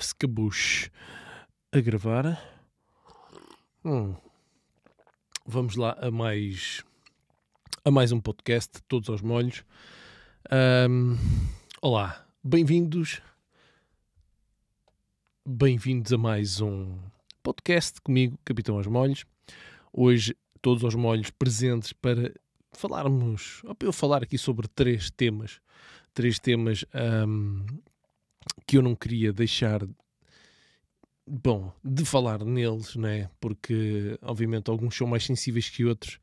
Scabush a gravar. Hum. Vamos lá a mais a mais um podcast, todos aos molhos. Um, olá, bem-vindos. Bem-vindos a mais um podcast comigo, Capitão aos Molhos. Hoje, todos aos molhos presentes para falarmos, ou para eu falar aqui sobre três temas. Três temas um, que eu não queria deixar bom, de falar neles, né? Porque, obviamente, alguns são mais sensíveis que outros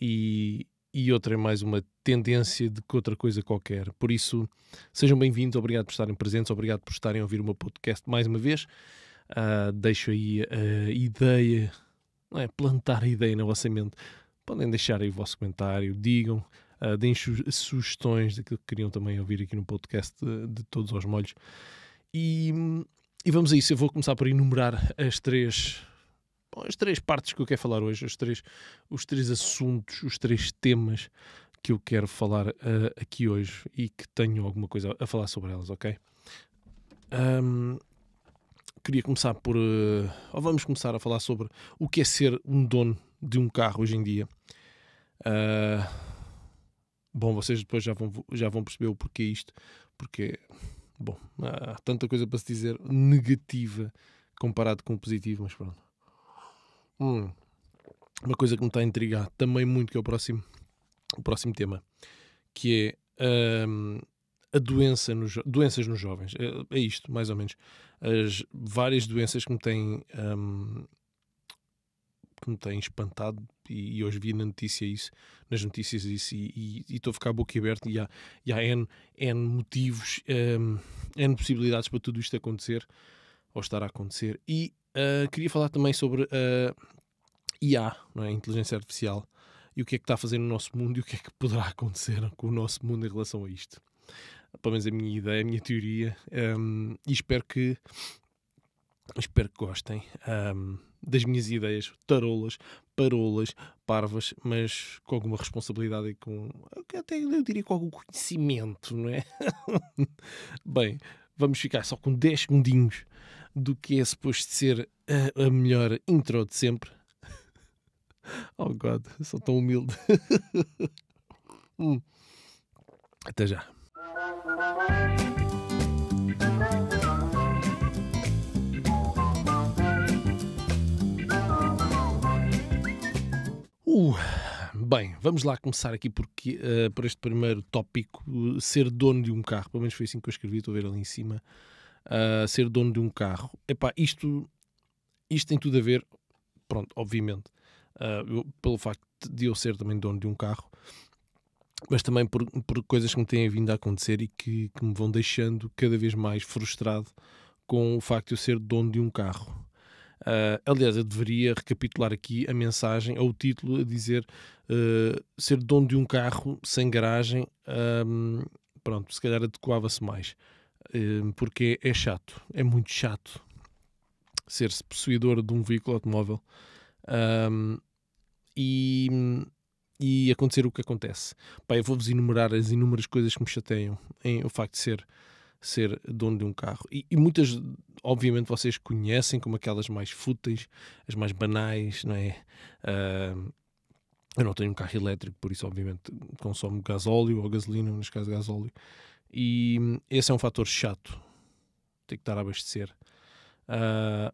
e, e outra é mais uma tendência de que outra coisa qualquer. Por isso, sejam bem-vindos, obrigado por estarem presentes, obrigado por estarem a ouvir o meu podcast mais uma vez. Uh, deixo aí a ideia, não é? plantar a ideia na vossa mente. Podem deixar aí o vosso comentário, digam, uh, deem sugestões daquilo que queriam também ouvir aqui no podcast de, de Todos aos Molhos. E, e vamos a isso. Eu vou começar por enumerar as três, bom, as três partes que eu quero falar hoje, os três, os três assuntos, os três temas que eu quero falar uh, aqui hoje e que tenho alguma coisa a falar sobre elas, ok? Um, queria começar por. Uh, ou vamos começar a falar sobre o que é ser um dono de um carro hoje em dia. Uh, bom, vocês depois já vão, já vão perceber o porquê isto, porque Bom, há tanta coisa para se dizer negativa comparado com o positivo, mas pronto. Hum, uma coisa que me está a intrigar também muito, que é o próximo, o próximo tema, que é um, a doença nos, doenças nos jovens. É, é, isto, mais ou menos. As várias doenças que me têm um, que me tem espantado e, e, hoje vi na notícia isso, nas notícias isso e, estou a ficar boquiaberto e há, e há N, N motivos, um, N possibilidades para tudo isto acontecer ou estar a acontecer e uh, queria falar também sobre a uh, IA, não é? inteligência artificial e o que é que está a fazer no nosso mundo e o que é que poderá acontecer com o nosso mundo em relação a isto. Pelo menos a minha ideia, a minha teoria um, e espero que espero que gostem. Um, das minhas ideias tarolas, parolas, parvas, mas com alguma responsabilidade e com até eu diria com algum conhecimento, não é? Bem, vamos ficar só com 10 segundinhos do que é suposto ser a, a melhor intro de sempre. Oh God, sou tão humilde. hum. Até já. Uh, bem, vamos lá começar aqui porque, uh, por este primeiro tópico, ser dono de um carro, pelo menos foi assim que eu escrevi, estou a ver ali em cima, uh, ser dono de um carro. Epá, isto, isto tem tudo a ver, pronto, obviamente, eu, pelo facto de eu ser também dono de um carro, mas também por, por coisas que me têm vindo a acontecer e que, que me vão deixando cada vez mais frustrado com o facto de eu ser dono de um carro. Uh, aliás, eu deveria recapitular aqui a mensagem ou o título a dizer uh, ser dono de um carro sem garagem. Pronto, se calhar adequava-se mais, uh, porque é chato, é muito chato ser-se possuidor de um veículo automóvel um, e, e acontecer o que acontece. Pá, eu vou-vos enumerar as inúmeras coisas que me chateiam em o facto de ser ser dono de um carro. E, e, muitas, obviamente, vocês conhecem como aquelas mais fúteis, as mais banais, não é? Uh, eu não tenho um carro elétrico, por isso, obviamente, consumo gasóleo ou gasolina, neste caso gasóleo. E esse é um fator chato. Tem que estar a abastecer. Uh,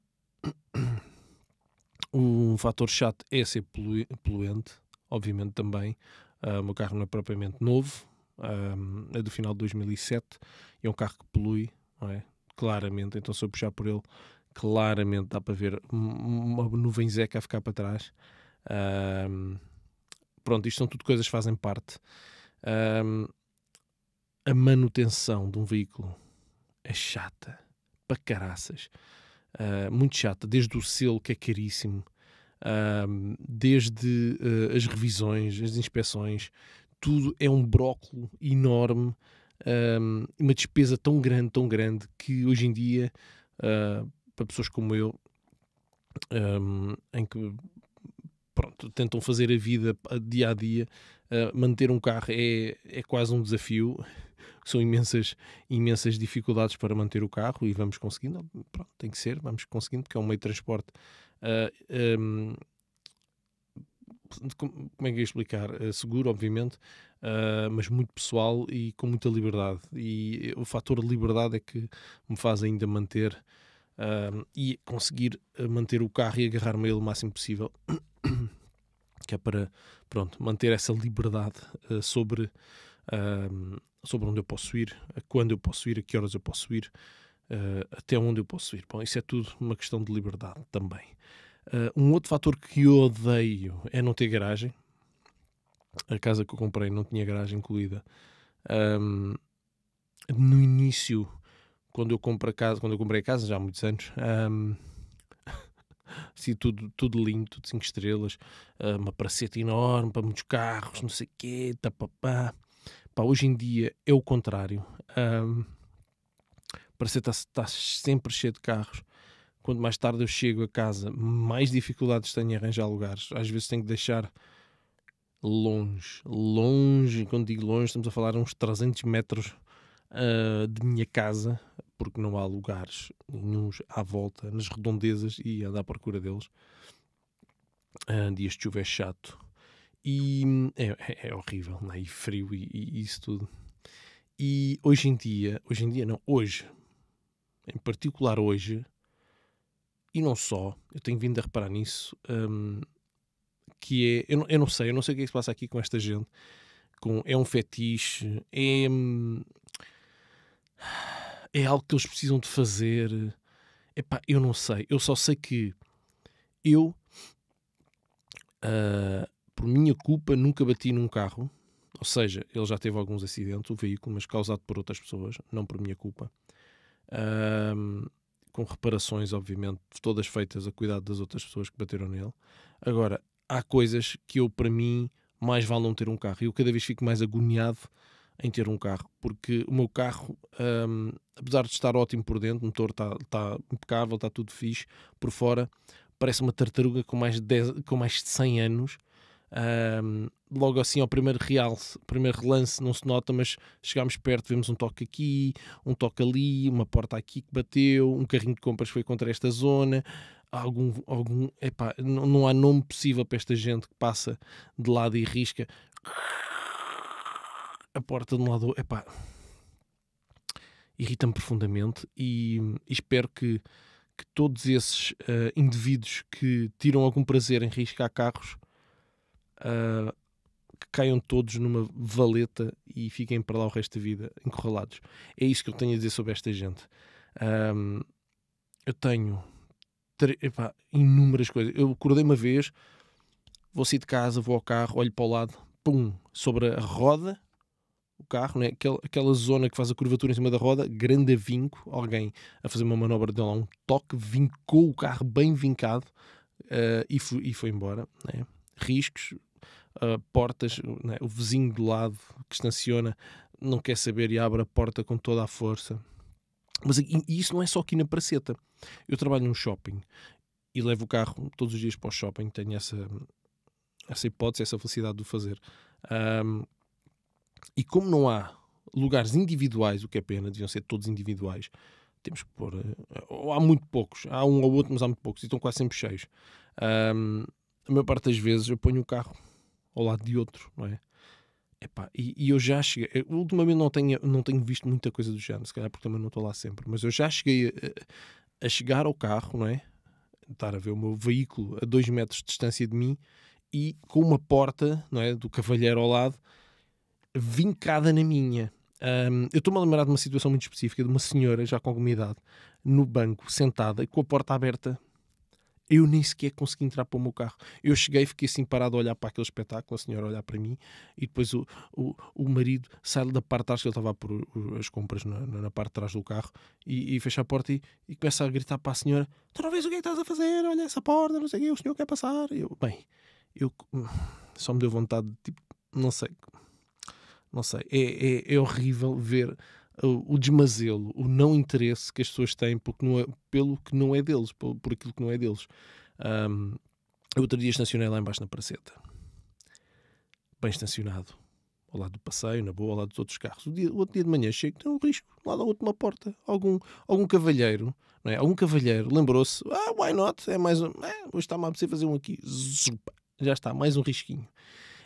um fator chato é ser poluente, obviamente também. Uh, o meu carro não é propriamente novo, um, é do final de 2007 e é um carro que polui, é? claramente. Então, se eu puxar por ele, claramente dá para ver uma nuvem zeca a ficar para trás. Um, pronto, isto são tudo coisas que fazem parte. Um, a manutenção de um veículo é chata, para caraças. Uh, muito chata, desde o selo que é caríssimo, uh, desde uh, as revisões, as inspeções, tudo é um brócolo enorme, um, uma despesa tão grande, tão grande, que hoje em dia, uh, para pessoas como eu, um, em que pronto, tentam fazer a vida dia a dia, uh, manter um carro é, é quase um desafio. são imensas, imensas dificuldades para manter o carro e vamos conseguindo. Pronto, tem que ser, vamos conseguindo, porque é um meio de transporte. Uh, um, como é que ia explicar? Uh, seguro, obviamente, uh, mas muito pessoal e com muita liberdade. E o fator liberdade é que me faz ainda manter uh, e conseguir manter o carro e agarrar-me a ele o máximo possível, que é para pronto, manter essa liberdade sobre, sobre onde eu posso ir, quando eu posso ir, a que horas eu posso ir. até onde eu posso ir. Bom, isso é tudo uma questão de liberdade também. Uh, um outro fator que eu odeio é não ter garagem. A casa que eu comprei não tinha garagem incluída. Um, no início, quando eu compro a casa, quando eu comprei a casa, já há muitos anos, um, assim, tudo, tudo lindo, tudo 5 estrelas, uh, uma praceta enorme para muitos carros, não sei o quê, tapapá. Pá, hoje em dia é o contrário. Um, a praceta está sempre cheia de carros quando mais tarde eu chego a casa, mais dificuldades tenho em arranjar lugares. Às vezes tenho que deixar longe, longe, quando digo longe, estamos a falar uns 300 metros uh, de minha casa, porque não há lugares nenhums à volta, nas redondezas, e andar à procura deles. Uh, dias de chuva é chato. E é, é, é horrível, né? e frio e, e isso tudo. E hoje em dia, hoje em dia não, hoje, em particular hoje, e não só, eu tenho vindo a reparar nisso, um, que é, eu não, eu não, sei, eu não sei o que é que se passa aqui com esta gente, com, é um fetiche, é, hum, é algo que eles precisam de fazer, epá, eu não sei, eu só sei que eu, uh, por minha culpa, nunca bati num carro, ou seja, ele já teve alguns acidentes, o veículo, mas causado por outras pessoas, não por minha culpa. Um, com reparações, obviamente, todas feitas a cuidado das outras pessoas que bateram nele. Agora, há coisas que eu, para mim, mais vale não ter um carro. E eu cada vez fico mais agoniado em ter um carro, porque o meu carro, um, apesar de estar ótimo por dentro, o motor está tá impecável, está tudo fixe, por fora, parece uma tartaruga com mais de, 10, com mais de 100 anos um, logo assim, ao primeiro realce, primeiro relance, não se nota, mas chegámos perto, vemos um toque aqui, um toque ali, uma porta aqui que bateu, um carrinho de compras foi contra esta zona. Algum, algum, epá, não, não há nome possível para esta gente que passa de lado e risca a porta de um lado. Epá, irrita-me profundamente e, e, espero que, que todos esses uh, indivíduos que tiram algum prazer em riscar carros uh, que caiam todos numa valeta e fiquem para lá o resto da vida encurralados. É isso que eu tenho a dizer sobre esta gente. Um, eu tenho epá, inúmeras coisas. Eu acordei uma vez, vou sair de casa, vou ao carro, olho para o lado, pum, sobre a roda, o carro, né? aquela, aquela zona que faz a curvatura em cima da roda, grande vinco, alguém a fazer uma manobra de lá, um toque, vincou o carro bem vincado uh, e, fui, e foi embora. Né? Riscos, uh, portas, né? o vizinho do lado que estaciona não quer saber e abre a porta com toda a força. Mas e, isso não é só aqui na Praceta. Eu trabalho num shopping e levo o carro todos os dias para o shopping, tenho essa, essa hipótese, essa felicidade de o fazer. Um, e como não há lugares individuais, o que é pena, deviam ser todos individuais, temos que pôr. Uh, há muito poucos, há um ou outro, mas há muito poucos, e estão quase sempre cheios. Um, a maior parte das vezes eu ponho o carro ao lado de outro, não é? Epá, e, e eu já cheguei, ultimamente não tenho, não tenho visto muita coisa do género, se calhar porque também não estou lá sempre, mas eu já cheguei a, a chegar ao carro, não é? Estar a ver o meu veículo a dois metros de distância de mim e com uma porta, não é? Do cavalheiro ao lado, vincada na minha. Um, eu estou-me a lembrar de uma situação muito específica de uma senhora, já com alguma idade, no banco, sentada, com a porta aberta eu nem sequer consegui entrar para o meu carro. Eu cheguei, fiquei assim parado a olhar para aquele espetáculo, a senhora olhar para mim, e depois o, o, o marido sai da parte de trás, que ele estava a pôr as compras na, na parte de trás do carro, e, e fecha a porta e, e, começa a gritar para a senhora: Tu não vês o que é que estás a fazer? Olha essa porta, não sei o que, o senhor quer passar. Eu, bem, eu só me deu vontade, tipo, não sei, não sei, é, é, é horrível ver o, desmazelo, o não interesse que as pessoas têm porque não é, pelo que não é deles, por, por aquilo que não é deles. Um, outro dia estacionei lá embaixo na praceta, bem estacionado, ao lado do passeio, na boa, ao lado dos outros carros. O, dia, o outro dia de manhã chego, tem um risco, lá da última porta. Algum, algum cavalheiro, não é? Algum cavalheiro lembrou-se, ah, why not? É mais um, é, hoje está-me a apetecer fazer um aqui. Zupa, já está, mais um risquinho.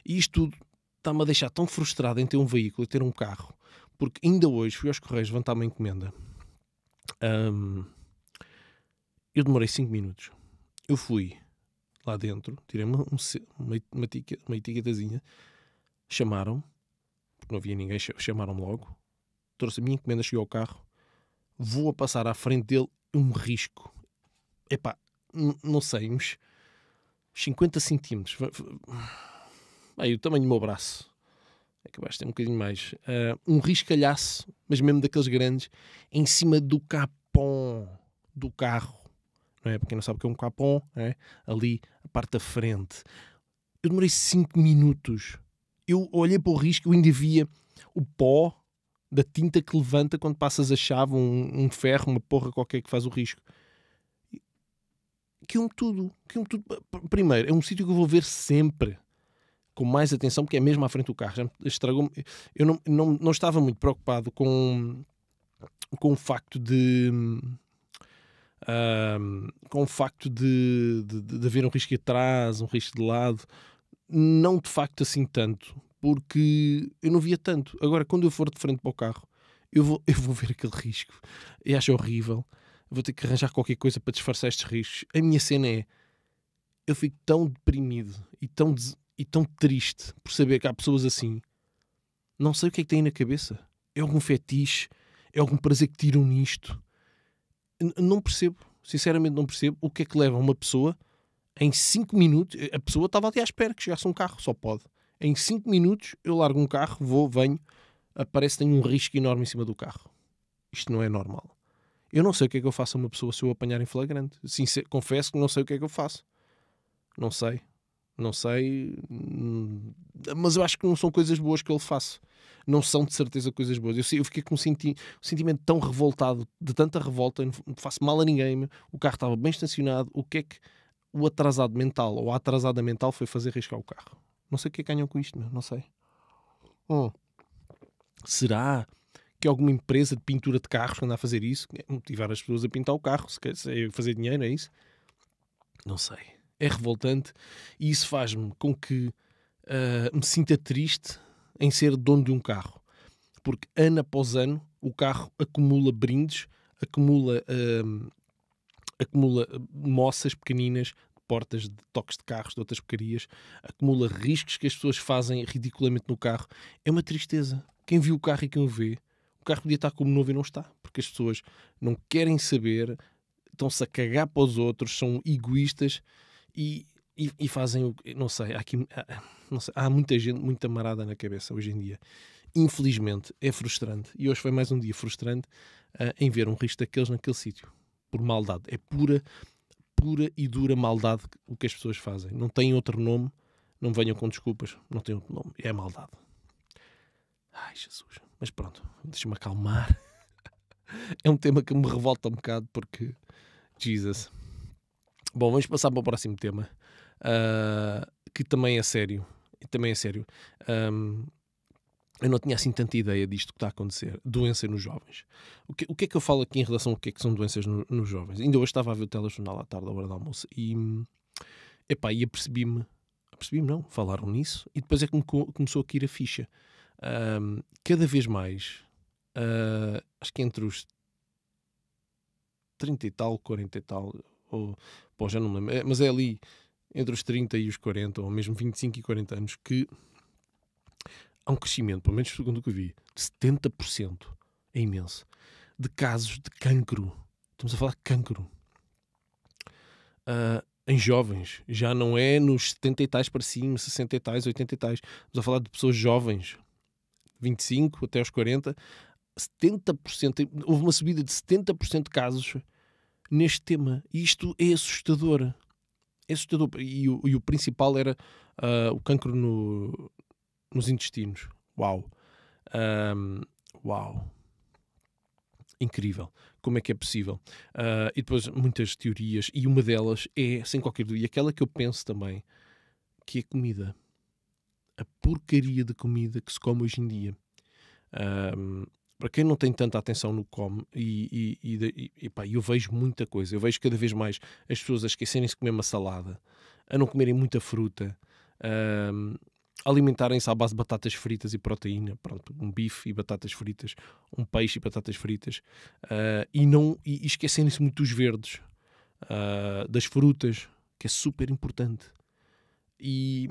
E isto tudo está-me a deixar tão frustrado em ter um veículo, e ter um carro, porque ainda hoje fui aos Correios levantar uma encomenda. Um, eu demorei 5 minutos. Eu fui lá dentro, tirei uma, uma, uma, uma etiquetazinha, chamaram porque não havia ninguém, chamaram-me logo. Trouxe a minha encomenda, cheguei ao carro, vou a passar à frente dele, um risco. Epá, não sei, uns 50 centímetros. Aí, o tamanho do meu braço. É que basta ter um bocadinho mais. Uh, um riscalhaço, mas mesmo daqueles grandes, em cima do capão do carro. Não é? Para quem não sabe o que é um capão, é? ali a parte da frente. Eu demorei 5 minutos eu olhei para o risco, eu ainda via o pó da tinta que levanta quando passas a chave, um, um ferro, uma porra qualquer que faz o risco. Que um tudo, que um tudo. Primeiro, é um sítio que eu vou ver sempre com mais atenção, porque é mesmo à frente do carro. Já estragou Eu não, não, não estava muito preocupado com, com o facto de. com o facto de, de, de haver um risco atrás, um risco de lado não de facto assim tanto, porque eu não via tanto. Agora, quando eu for de frente para o carro, eu vou, eu vou ver aquele risco e acho horrível. Vou ter que arranjar qualquer coisa para disfarçar estes riscos. A minha cena é: eu fico tão deprimido e tão, e tão triste por saber que há pessoas assim. Não sei o que é que têm na cabeça. É algum fetiche? É algum prazer que tiram nisto? não percebo. Sinceramente, não percebo o que é que leva uma pessoa em 5 minutos, a pessoa estava ali à espera que chegasse um carro, só pode. Em 5 minutos eu largo um carro, vou, venho, aparece tenho um risco enorme em cima do carro. Isto não é normal. Eu não sei o que é que eu faço a uma pessoa se eu apanhar em flagrante. Sincer, confesso que não sei o que é que eu faço. Não sei. Não sei. Hum, mas eu acho que não são coisas boas que eu faço. Não são de certeza coisas boas. Eu, fiquei com um, senti um sentimento tão revoltado, de tanta revolta, não faço mal a ninguém. O carro estava bem estacionado. O que é que o atrasado mental ou a atrasada mental foi fazer riscar o carro. Não sei o que é que ganham com isto, meu. não sei. Hum. Será que alguma empresa de pintura de carros anda a fazer isso? É motivar as pessoas a pintar o carro, se quer fazer dinheiro, é isso? Não sei. É revoltante e isso faz-me com que uh, me sinta triste em ser dono de um carro. Porque ano após ano o carro acumula brindes, acumula uh, acumula moças pequeninas, portas de toques de carros, de outras porcarias, acumula riscos que as pessoas fazem ridiculamente no carro. É uma tristeza. Quem viu o carro e quem o vê, o carro podia estar como novo e não está, porque as pessoas não querem saber, estão-se a cagar para os outros, são egoístas e, e, e fazem o não sei, há aqui não sei, há muita gente, muita marada na cabeça hoje em dia. Infelizmente é frustrante e hoje foi mais um dia frustrante uh, em ver um risco daqueles naquele sítio por maldade. É pura, pura e dura maldade o que as pessoas fazem. Não tem outro nome. Não venham com desculpas. Não tem outro nome. É maldade. Ai, Jesus. Mas pronto, deixa-me acalmar. é um tema que me revolta um bocado porque. Jesus. Bom, vamos passar para o próximo tema. Uh, que também é sério. Também é sério. Um, eu não tinha assim tanta ideia disto que está a acontecer. Doença nos jovens. O que, o que é que eu falo aqui em relação ao que é que são doenças no, nos jovens? Ainda hoje estava a ver o telejornal à tarde, à hora do almoço, e, epá, e apercebi-me, apercebi-me não, falaram nisso, e depois é que me começou a cair a ficha. Um, cada vez mais, uh, acho que entre os 30 e tal, 40 e tal, ou, pô, já não me lembro, é, mas é ali entre os 30 e os 40, ou mesmo 25 e 40 anos, que há um crescimento, pelo menos segundo o que vi, de 70%. É imenso. De casos de cancro. Estamos a falar de cancro. Uh, em jovens. Já não é nos 70 e tais para cima, 60 e tais, 80 e tais. Estamos a falar de pessoas jovens. 25 até aos 40. 70%. Houve uma subida de 70% de casos neste tema. E isto é assustador. É assustador. E o, e o principal era uh, o cancro no, nos intestinos. Uau! Um, uau! Incrível. Como é que é possível? Uh, e depois muitas teorias, e uma delas é, sem qualquer dúvida, aquela que eu penso também, que é comida. a porcaria de comida que se come hoje em dia. Um, para quem não tem tanta atenção no come, e, e, e, e pá, eu vejo muita coisa, eu vejo cada vez mais as pessoas a esquecerem-se de comer uma salada, a não comerem muita fruta, alimentarem-se à base de batatas fritas e proteína, pronto, um bife e batatas fritas, um peixe e batatas fritas, uh, e não e, e esquecerem-se muito dos verdes, uh, das frutas, que é super importante. E,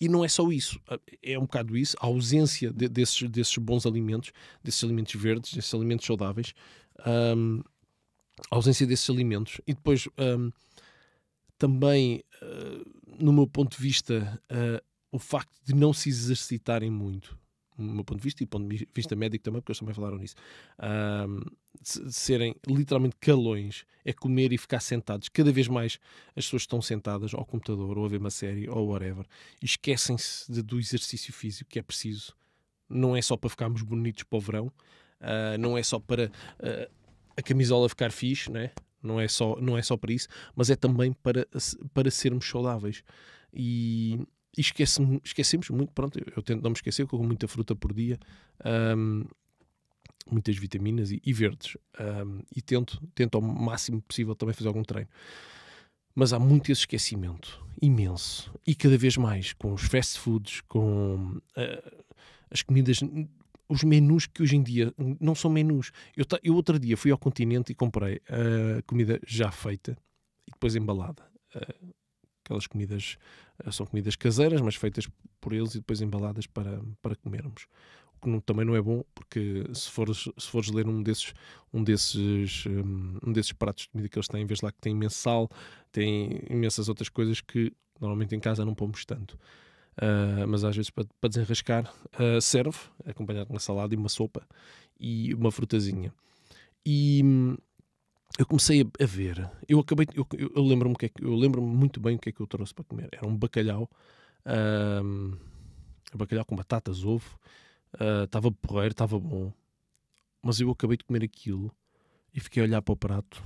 e não é só isso, é um bocado isso, a ausência de, desses, desses bons alimentos, desses alimentos verdes, desses alimentos saudáveis, um, a ausência desses alimentos. E depois, um, também, uh, no meu ponto de vista, uh, o facto de não se exercitarem muito do meu ponto de vista e do ponto de vista médico também, porque eles também falaram nisso, um, de serem literalmente calões, é comer e ficar sentados. Cada vez mais as pessoas estão sentadas ao computador ou a ver uma série ou whatever e esquecem-se do exercício físico que é preciso. Não é só para ficarmos bonitos para o verão, uh, não é só para uh, a camisola ficar fixe, né? não, é só, não é só para isso, mas é também para, para sermos saudáveis. E, e esquece esquecemos muito, pronto, eu, tento não me esquecer, eu como muita fruta por dia, um, muitas vitaminas e, e verdes, um, e tento, tento ao máximo possível também fazer algum treino. Mas há muito esse esquecimento, imenso, e cada vez mais com os fast foods, com uh, as comidas, os menus que hoje em dia não são menus. Eu, eu outro dia fui ao continente e comprei uh, comida já feita e depois embalada. Uh, aquelas comidas eh, são comidas caseiras, mas feitas por eles e depois embaladas para, para comermos. O que não, também não é bom, porque se fores, se fores ler um desses, um, desses, hum, um desses pratos de comida que eles têm, vês lá que tem imenso sal, tem imensas outras coisas que normalmente em casa não pomos tanto. Uh, mas às vezes para, para desenrascar uh, serve, acompanhado de uma salada e uma sopa e uma frutazinha. E, hum, eu comecei a, a, ver. Eu acabei. Eu, eu, lembro-me que é eu lembro muito bem o que é que eu trouxe para comer. Era um bacalhau, um, bacalhau com batatas, ovo. Estava uh, porreiro, estava bom. Mas eu acabei de comer aquilo e fiquei a olhar para o prato.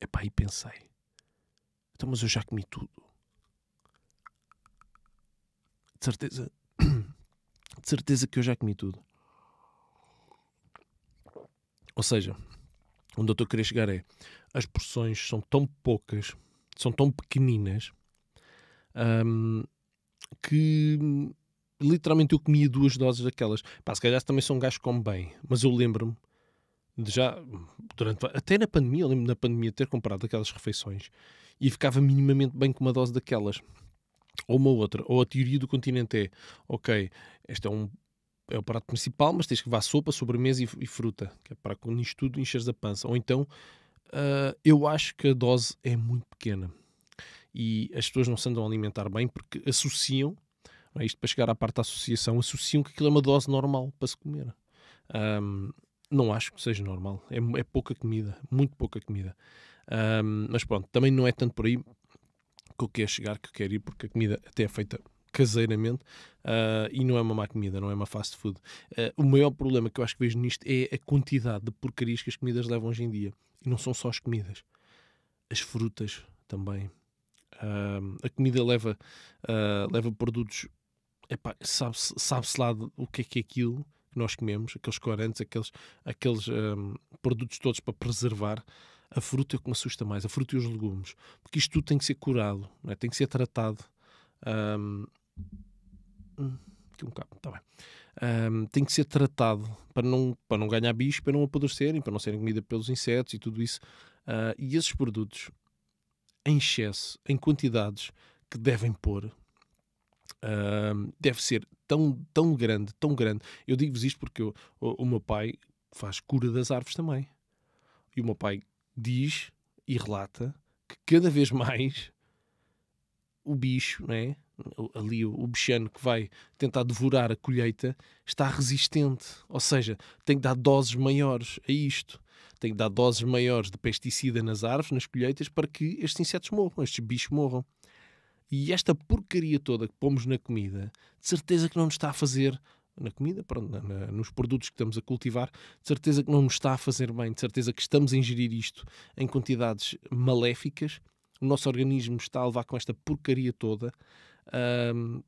Epá, e pensei. Então, mas eu já comi tudo. De certeza. De certeza que eu já comi tudo. Ou seja, onde eu estou a querer chegar é as porções são tão poucas, são tão pequeninas um, que literalmente eu comia duas doses daquelas. Pá, se calhar também são um gajo que come bem, mas eu lembro-me de já, durante, até na pandemia, eu lembro na pandemia ter comprado aquelas refeições e ficava minimamente bem com uma dose daquelas. Ou uma outra. Ou a teoria do continente é, ok, este é um é o prato principal, mas tens que levar sopa, sobremesa e, e fruta, que é para com isto tudo encheres a pança. Ou então, uh, eu acho que a dose é muito pequena e as pessoas não se andam a alimentar bem porque associam, é isto para chegar à parte da associação, associam que aquilo é uma dose normal para se comer. Um, não acho que seja normal. É, é, pouca comida, muito pouca comida. Um, mas pronto, também não é tanto por aí que eu quero chegar, que eu quero ir, porque a comida até é feita caseiramente uh, e não é uma má comida, não é uma fast food. Uh, o maior problema que eu acho que vejo nisto é a quantidade de porcarias que as comidas levam hoje em dia. E não são só as comidas, as frutas também. Uh, a comida leva, leva produtos. Sabe-se sabe lá o que é que é aquilo que nós comemos, aqueles corantes, aqueles, aqueles um, produtos todos para preservar. A fruta é o que me assusta mais, a fruta e os legumes, porque isto tudo tem que ser curado, é? tem que ser tratado. Um, Hum, um cabo, está bem. Um, tem que ser tratado para não, para não ganhar bicho, para não apodrecerem, para não serem comida pelos insetos e tudo isso. Uh, e esses produtos, em excesso, em quantidades que devem pôr, uh, deve ser tão, tão grande, tão grande. Eu digo-vos isto porque eu, o, o meu pai faz cura das árvores também. E o meu pai diz e relata que cada vez mais o bicho, né? Ali o, bichano que vai tentar devorar a colheita está resistente, ou seja, tem que dar doses maiores a isto, tem que dar doses maiores de pesticida nas árvores, nas colheitas, para que estes insetos morram, estes bichos morram. E esta porcaria toda que pomos na comida, de certeza que não nos está a fazer na comida, pronto, na, nos produtos que estamos a cultivar, de certeza que não nos está a fazer bem, de certeza que estamos a ingerir isto em quantidades maléficas, o nosso organismo está a levar com esta porcaria toda um,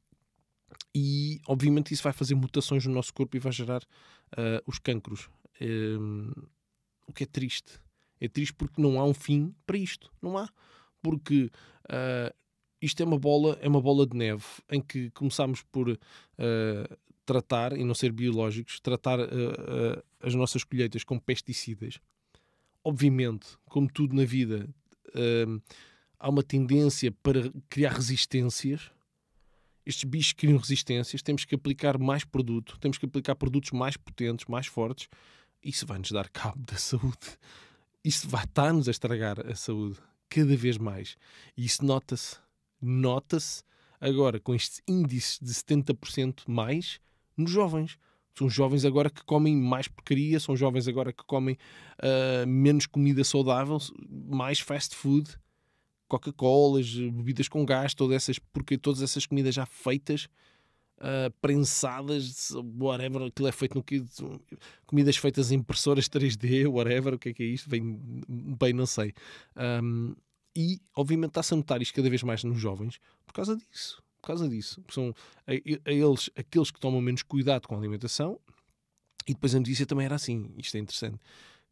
e obviamente isso vai fazer mutações no nosso corpo e vai gerar uh, os cancros. Um, o que é triste. É triste porque não há um fim para isto. Não há. Porque uh, isto é uma bola, é uma bola de neve em que começamos por uh, tratar, e não ser biológicos, tratar as nossas colheitas com pesticidas. Obviamente, como tudo na vida, há uma tendência para criar resistências estes bichos criam resistências, temos que aplicar mais produto, temos que aplicar produtos mais potentes, mais fortes. Isso vai nos dar cabo da saúde. Isso vai estar-nos a estragar a saúde cada vez mais. E isso nota-se. Nota-se agora com estes índices de 70% mais nos jovens. São jovens agora que comem mais porcaria, são jovens agora que comem uh, menos comida saudável, mais fast food. Coca-Colas, bebidas com gás, todas essas, porque todas essas comidas já feitas, uh, prensadas, whatever, aquilo é feito no que comidas feitas em impressoras 3D, whatever, o que é que é isto? Bem, bem não sei. Um, e, obviamente, está-se a notar isto cada vez mais nos jovens por causa disso. Por causa disso. São a, a eles aqueles que tomam menos cuidado com a alimentação. E depois a notícia também era assim, isto é interessante,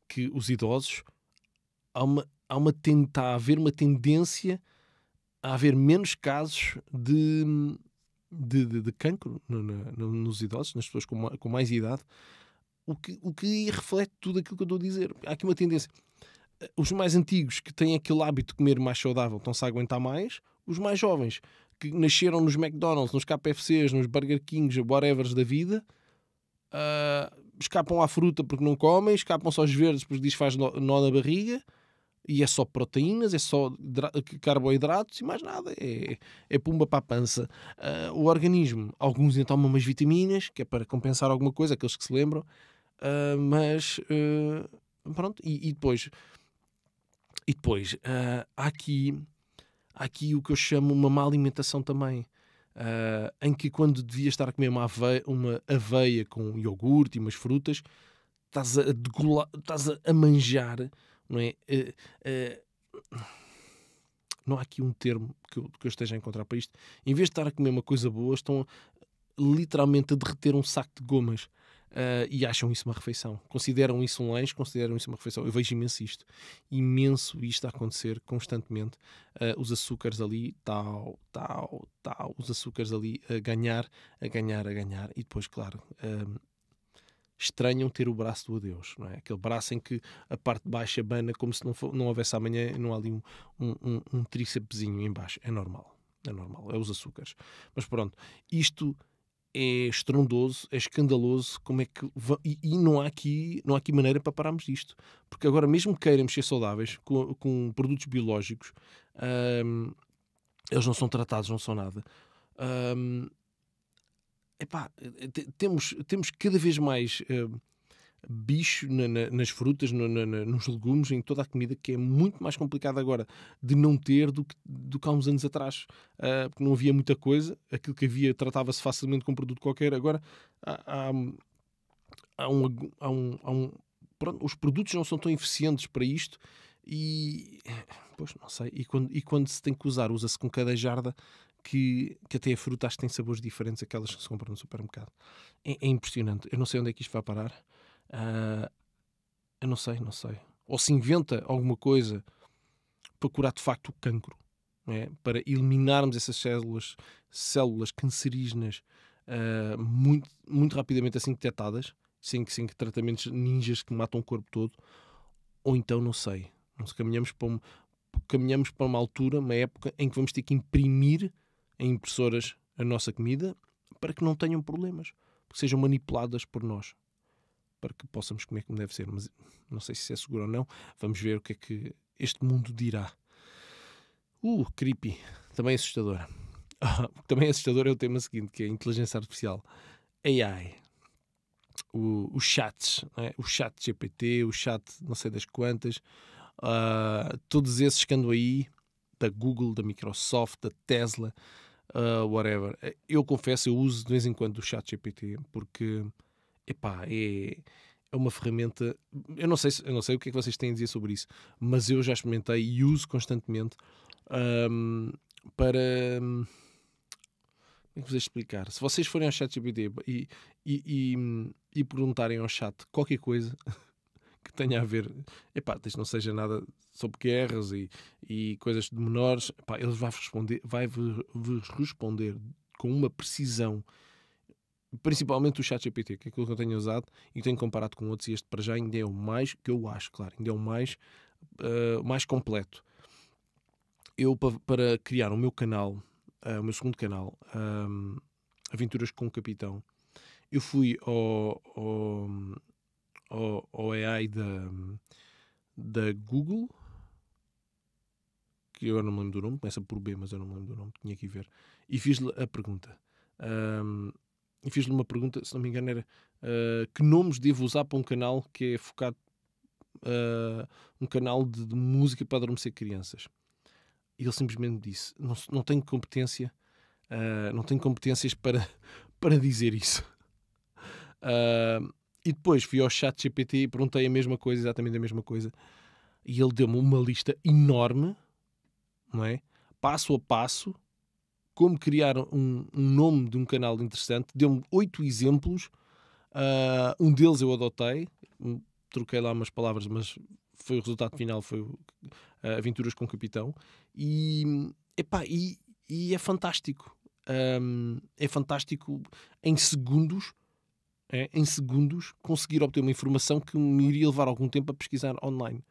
que os idosos há uma, há uma está a haver uma tendência a haver menos casos de, de, de, de cancro no, no, nos idosos, nas pessoas com, com mais idade, o que, o que reflete tudo aquilo que eu estou a dizer. Há aqui uma tendência. Os mais antigos que têm aquele hábito de comer mais saudável estão-se a aguentar mais, os mais jovens que nasceram nos McDonald's, nos KFCs, nos Burger Kings, whatever da vida, uh, escapam à fruta porque não comem, escapam só aos verdes porque diz faz nó na barriga e é só proteínas, é só carboidratos e mais nada, é, é pumba para a pança. Uh, o organismo, alguns ainda tomam umas vitaminas, que é para compensar alguma coisa, aqueles que se lembram, uh, mas uh, pronto, e, e, depois, e depois há, aqui, há aqui o que eu chamo uma má alimentação também. em que quando devia estar a comer uma aveia, uma aveia com iogurte e umas frutas, estás a, estás a manjar não é? Uh, uh, não há aqui um termo que eu, que eu, esteja a encontrar para isto. Em vez de estar a comer uma coisa boa, estão literalmente a derreter um saco de gomas. Uh, e acham isso uma refeição. Consideram isso um lanche, consideram isso uma refeição. Eu vejo imenso isto. Imenso isto a acontecer constantemente. Uh, os açúcares ali, tal, tal, tal. Os açúcares ali a ganhar, a ganhar, a ganhar. E depois, claro, uh, estranham ter o braço do adeus, não é? Aquele braço em que a parte de baixo abana como se não, for, não houvesse amanhã, não há ali um, um, um, um trícepsinho em baixo. É normal, é normal, é os açúcares. Mas pronto, isto é estrondoso, é escandaloso, como é que e, e, não há aqui não há aqui maneira para pararmos disto, porque agora mesmo que queiramos ser saudáveis com, com produtos biológicos, hum, eles não são tratados, não são nada. Hum, epá, temos, temos cada vez mais uh, bicho na, na, nas frutas, no, na, nos legumes, em toda a comida, que é muito mais complicado agora de não ter do que, do que há uns anos atrás, uh, porque não havia muita coisa, aquilo que havia tratava-se facilmente com um produto qualquer, agora há, há, há um, há um, há um pronto, os produtos não são tão eficientes para isto e pois não sei, e quando, e quando se tem que usar, usa-se com cada jarda que, que até a fruta acho que tem sabores diferentes aquelas que se compram no supermercado. É, é impressionante. Eu não sei onde é que isto vai parar. Uh, eu não sei, não sei. Ou se inventa alguma coisa para curar de facto o cancro, é? para eliminarmos essas células, células cancerígenas uh, muito, muito rapidamente assim detectadas, sem, sem tratamentos ninjas que matam o corpo todo. Ou então, não sei, não se caminhamos para, um, caminhamos para uma altura, uma época em que vamos ter que imprimir em impressoras a nossa comida para que não tenham problemas, que sejam manipuladas por nós, para que possamos comer como deve ser. Mas não sei se é seguro ou não. Vamos ver o que é que este mundo dirá. Uh, creepy. Também assustador. Também assustador é o tema seguinte, que é a inteligência artificial. AI. O, os chats, é? o chat GPT, o chat não sei das quantas, uh, todos esses que andam aí, da Google, da Microsoft, da Tesla, uh, whatever. Eu confesso, eu uso de vez em quando o chat GPT porque, epá, é, é uma ferramenta. Eu não, sei, eu não sei o que é que vocês têm a dizer sobre isso, mas eu já experimentei e uso constantemente um, para, é que vos explicar? Se vocês forem ao chat GPT e, e, e, e perguntarem ao chat qualquer coisa que tenha a ver, epá, desde não seja nada sobre guerras e, e coisas de menores, epá, ele vai responder, vai responder com uma precisão, principalmente o chat GPT, que é aquilo que eu tenho usado e tenho comparado com outros, e este para já ainda é o mais, que eu acho, claro, ainda é o mais, uh, mais completo. Eu, para criar o meu canal, uh, o meu segundo canal, um, Aventuras com o Capitão, eu fui ao, ao, ao, ao AI da, da Google, que eu não me lembro do nome, começa por B, mas eu não me lembro do nome, tinha que ver, e fiz-lhe a pergunta. Um, e fiz-lhe uma pergunta, se não me engano, era uh, que nomes devo usar para um canal que é focado uh, um canal de, de, música para adormecer crianças. E ele simplesmente disse: Não, não tenho competência, uh, não tenho competências para, para dizer isso. Uh, e depois fui ao chat GPT e perguntei a mesma coisa, exatamente a mesma coisa. E ele deu-me uma lista enorme, não é? Passo a passo, como criar um, um nome de um canal interessante. Deu-me oito exemplos. Uh, um deles eu adotei, troquei lá umas palavras, mas foi o resultado final, foi uh, Aventuras com o Capitão. E, epá, e, e é fantástico. Um, é fantástico em segundos em segundos, conseguir obter uma informação que me iria levar algum tempo a pesquisar online.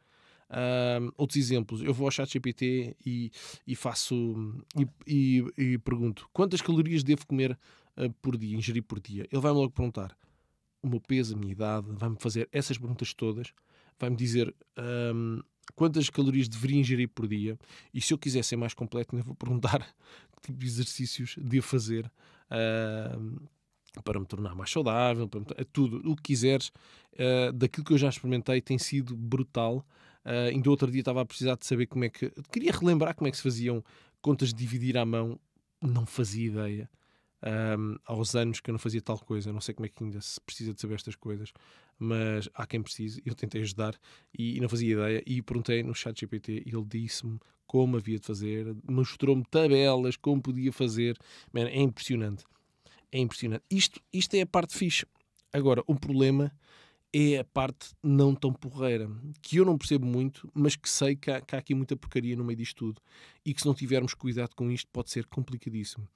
Outros exemplos, eu vou ao chat GPT e, e faço e, e, e, pergunto quantas calorias devo comer uh, por dia, ingerir por dia. Ele vai-me logo perguntar o meu peso, a minha idade, vai-me fazer essas perguntas todas, vai-me dizer um, quantas calorias deveria ingerir por dia e se eu quiser ser mais completo, vou perguntar que tipo de exercícios devo fazer. Uh, para me tornar mais saudável, para me, tudo o que quiseres. Uh, daquilo que eu já experimentei tem sido brutal. Uh, ainda outro dia estava a precisar de saber como é que. Queria relembrar como é que se faziam contas de dividir à mão. Não fazia ideia. Um, aos anos que eu não fazia tal coisa, não sei como é que ainda se precisa de saber estas coisas, mas há quem precise. Eu tentei ajudar e, e não fazia ideia. E perguntei no chat GPT e ele disse-me como havia de fazer, mostrou-me tabelas, como podia fazer. Man, é impressionante é impressionante. Isto, isto é a parte fixe. Agora, o problema é a parte não tão porreira, que eu não percebo muito, mas que sei que há, que há aqui muita porcaria no meio disto tudo e que se não tivermos cuidado com isto pode ser complicadíssimo.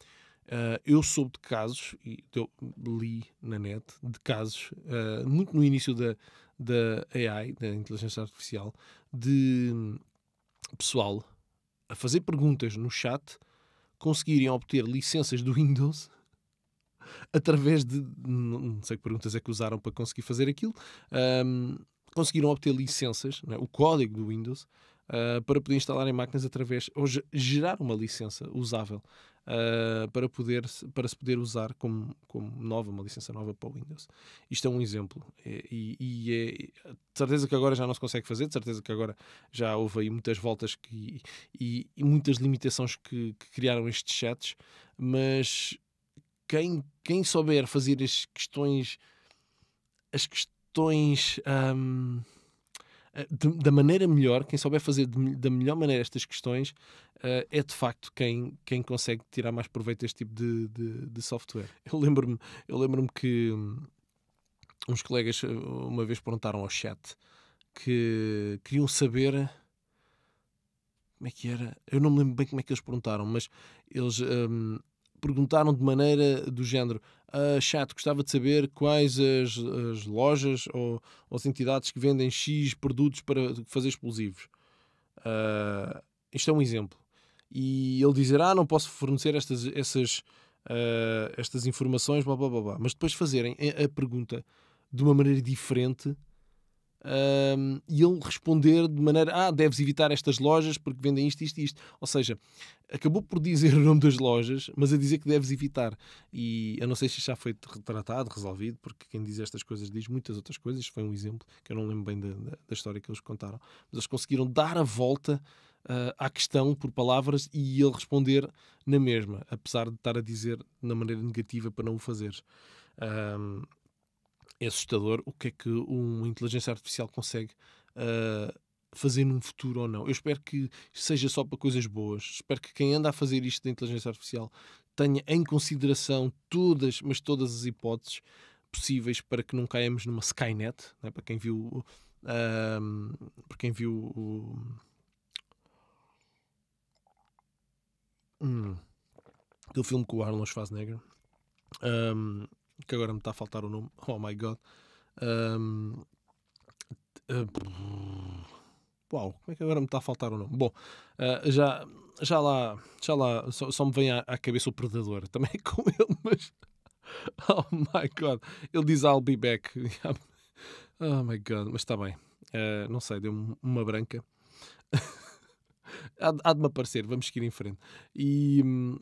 Uh, eu soube de casos, e eu li na net, de casos, uh, muito no início da, da AI, da inteligência artificial, de pessoal a fazer perguntas no chat conseguirem obter licenças do Windows através de. Não sei que perguntas é que usaram para conseguir fazer aquilo. Um, conseguiram obter licenças, é? o código do Windows, uh, para poder instalar em máquinas através. ou gerar uma licença usável. Uh, para, poder, para se poder usar como, como nova, uma licença nova para o Windows. Isto é um exemplo. E, e é de certeza que agora já não se consegue fazer, de certeza que agora já houve aí muitas voltas que, e, e muitas limitações que, que criaram estes chats, mas quem, quem souber fazer as questões, as questões um, de, da maneira melhor, quem souber fazer de, da melhor maneira estas questões, uh, é de facto quem, quem consegue tirar mais proveito deste tipo de, de, de software. Eu lembro-me lembro que um, uns colegas uma vez perguntaram ao chat que queriam saber como é que era? Eu não me lembro bem como é que eles perguntaram, mas eles um, perguntaram de maneira do género: ah, Chat, gostava de saber quais as, as lojas ou, ou, as entidades que vendem X produtos para fazer explosivos. Uh, isto é um exemplo. E ele dizer: Ah, não posso fornecer estas, essas, uh, estas informações, blá blá blá blá. Mas depois fazerem a pergunta de uma maneira diferente um, e ele responder de maneira: Ah, deves evitar estas lojas porque vendem isto, isto e isto. Ou seja, acabou por dizer o nome das lojas, mas a dizer que deves evitar. E eu não sei se já foi retratado, resolvido, porque quem diz estas coisas diz muitas outras coisas. Isto foi um exemplo que eu não lembro bem da, da, da história que eles contaram, mas eles conseguiram dar a volta. Uh, à questão por palavras e ele responder na mesma, apesar de estar a dizer na maneira negativa para não o fazer. Um, é assustador o que é que uma inteligência artificial consegue uh, fazer num futuro ou não. Eu espero que seja só para coisas boas. Espero que quem anda a fazer isto da inteligência artificial tenha em consideração todas, mas todas as hipóteses possíveis para que não caímos numa Skynet, né? para quem viu, um, para quem viu o, hum, aquele filme com o Arnold Schwarzenegger, um, que agora me está a faltar o nome, oh my god. Um, uh, uau, como é que agora me está a faltar o nome? Bom, uh, já, já lá, já lá só, só me vem à, à, cabeça o Predador, também é com ele, mas oh my god, ele diz I'll be back. oh my god, mas está bem, uh, não sei, deu uma branca. há, há de me aparecer, vamos seguir em frente. E hum,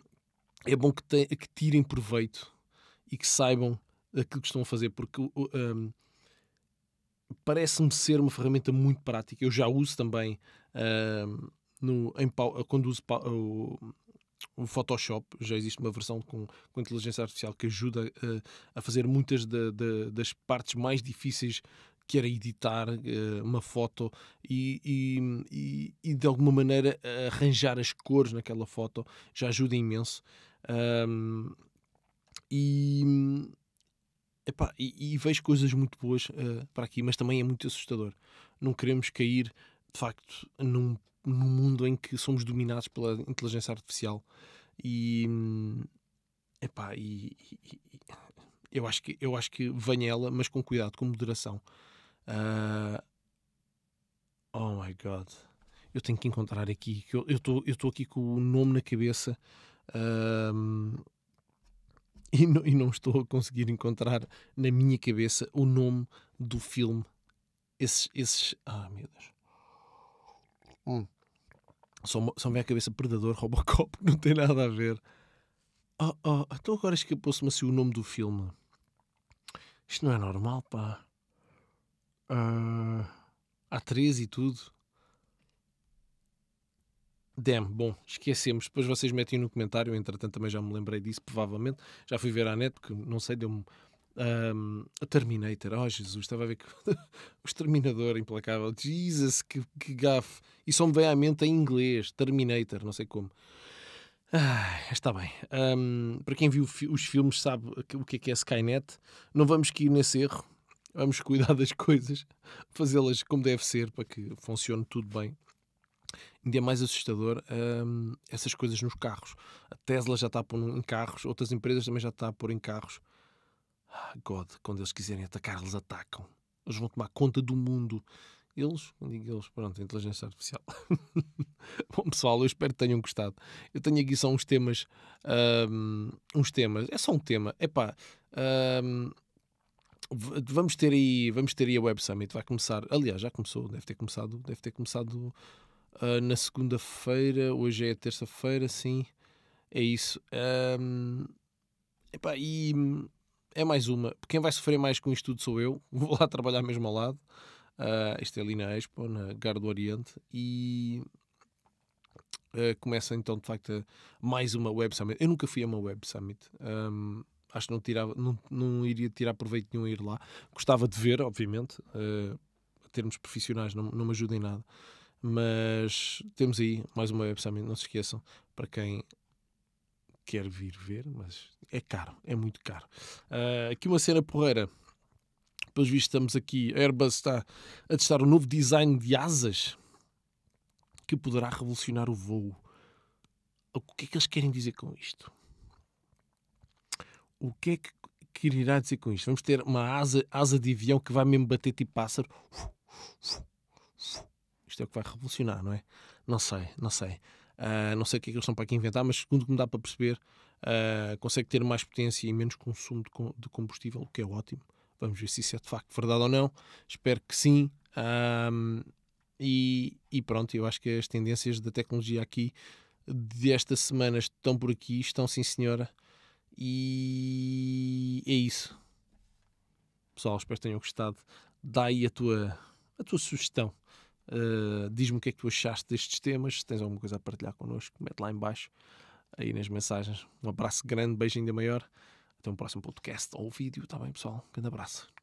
é bom que, te, que tirem proveito e que saibam aquilo que estão a fazer, porque um, parece-me ser uma ferramenta muito prática. Eu já uso também um, no, em, quando uso o, o, Photoshop, já existe uma versão com, com inteligência artificial que ajuda uh, a fazer muitas de, de, das partes mais difíceis que era editar uh, uma foto e, e, e, de alguma maneira arranjar as cores naquela foto já ajuda imenso. Um, e, epá, e, e, vejo coisas muito boas uh, para aqui, mas também é muito assustador. Não queremos cair, de facto, num, num mundo em que somos dominados pela inteligência artificial. E, epá, e, e eu, acho que, eu acho que venha ela, mas com cuidado, com moderação. Uh, oh my god. Eu tenho que encontrar aqui. Eu estou aqui com o nome na cabeça. Uh, e, não, e não estou a conseguir encontrar na minha cabeça o nome do filme. Esses. esses ah, meu Deus. Hum. Só, só me vem à cabeça Predador Robocop, não tem nada a ver. Oh, oh, então agora escapou-se-me assim o nome do filme. Isto não é normal, pá. Uh, há três e tudo. Damn, bom, esquecemos. Depois vocês metem no comentário. Entretanto, também já me lembrei disso, provavelmente. Já fui ver à net, porque não sei, deu-me. Um, a Terminator, oh Jesus, estava a ver que o Exterminador implacável, Jesus, que, que gafe, e só me vem à mente em inglês, Terminator, não sei como. Ah, está bem. Um, para quem viu os filmes sabe o que é que é Skynet. Não vamos cair nesse erro. Vamos cuidar das coisas, fazê-las como deve ser para que funcione tudo bem. Ainda é mais assustador um, essas coisas nos carros. A Tesla já está a pôr em carros, outras empresas também já estão a pôr em carros. Ah, God, quando eles quiserem atacar, eles atacam. Eles vão tomar conta do mundo. Eles, digo eles, pronto, inteligência artificial. Bom, pessoal, eu espero que tenham gostado. Eu tenho aqui só uns temas. Um, uns temas. É só um tema. Epá. Um, vamos ter aí vamos ter aí a Web Summit vai começar aliás já começou deve ter começado deve ter começado uh, na segunda-feira, hoje é terça-feira, sim, é isso. Um, epá, e é mais uma. Quem vai sofrer mais com isto tudo sou eu, vou lá trabalhar mesmo ao lado. Uh, isto é ali na Expo, na Gar do Oriente, e uh, começa então de facto mais uma Web Summit. Eu nunca fui a uma Web Summit. Um, acho que não, tirava, não, não iria tirar proveito nenhum a ir lá. Gostava de ver, obviamente. Uh, termos profissionais não, não me ajuda em nada. Mas temos aí mais uma Web Summit, não se esqueçam, para quem quer vir ver, mas é caro, é muito caro. Uh, aqui uma cena porreira. Pelos vistos, estamos aqui. A Airbus está a testar um novo design de asas que poderá revolucionar o voo. O que é que eles querem dizer com isto? O que é que quererá dizer com isto? Vamos ter uma asa, asa de avião que vai mesmo bater tipo pássaro. Isto é o que vai revolucionar, não é? Não sei, não sei. Uh, não sei o que é que eles estão para aqui inventar, mas segundo que me dá para perceber, uh, consegue ter mais potência e menos consumo de, de, combustível, o que é ótimo. Vamos ver se isso é de facto verdade ou não. Espero que sim. Um, e, e, pronto, eu acho que as tendências da tecnologia aqui desta semana estão por aqui, estão sim senhora. E é isso. Pessoal, espero que tenham gostado. Dá aí a tua, a tua sugestão Uh, Diz-me o que é que tu achaste destes temas. Se tens alguma coisa a partilhar connosco, mete lá em baixo, aí nas mensagens. Um abraço grande, beijo ainda maior. Até um próximo podcast ou vídeo, tá bem, pessoal? Um grande abraço.